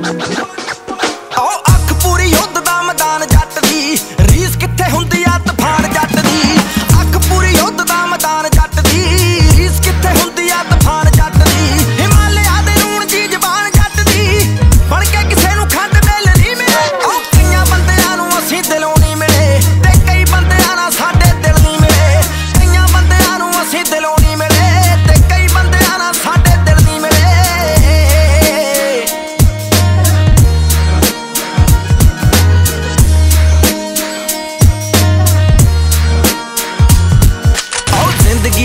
Oh,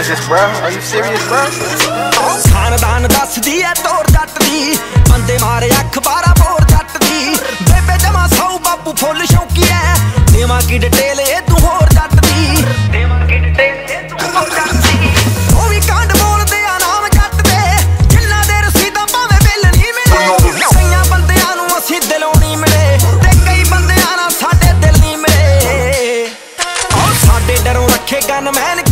is this, bro? Are you serious, bro? ਖਾਨਦਾਨ ਦੱਸਦੀ ਐ ਤੋਰ ਜੱਟ ਦੀ। ਬੰਦੇ ਮਾਰੇ ਅਖਬਾਰਾਂ ਬੋਰ ਜੱਟ ਦੀ। ਬੇਬੇ ਜਮਾ ਸੌ ਬਾਪੂ ਫੁੱਲ ਸ਼ੌਕੀ ਐ। ਦੇਵਾਂ ਕੀ ਡਿਟੇਲ ਇਹ ਤੂੰ ਹੋਰ ਜੱਟ ਦੀ। ਦੇਵਾਂ ਕੀ ਡਿਟੇਲ ਇਹ ਤੂੰ ਹੋਰ ਜੱਟ ਦੀ। ਉਹ ਵੀ ਕਾਂਡ ਬੋਲਦੇ ਆ ਨਾਮ ਜੱਟ ਦੇ ਜਿੰਨਾ ਦੇ ਰਸੀਦਾਂ ਭਾਵੇਂ ਬਿੱਲ ਨਹੀਂ ਮਿਲੇ। ਕਈਆਂ ਬੰਦਿਆਂ ਨੂੰ ਅਸੀਂ ਦਿਲੋਂ ਨਹੀਂ ਮਿਲੇ। ਤੇ ਕਈ ਬੰਦਿਆਂ ਨਾਲ ਸਾਡੇ ਦਿਲ ਨਹੀਂ ਮਿਲੇ। ਔਰ ਸਾਡੇ ਡਰੋਂ ਰੱਖੇ ਗਨ ਮੈਨ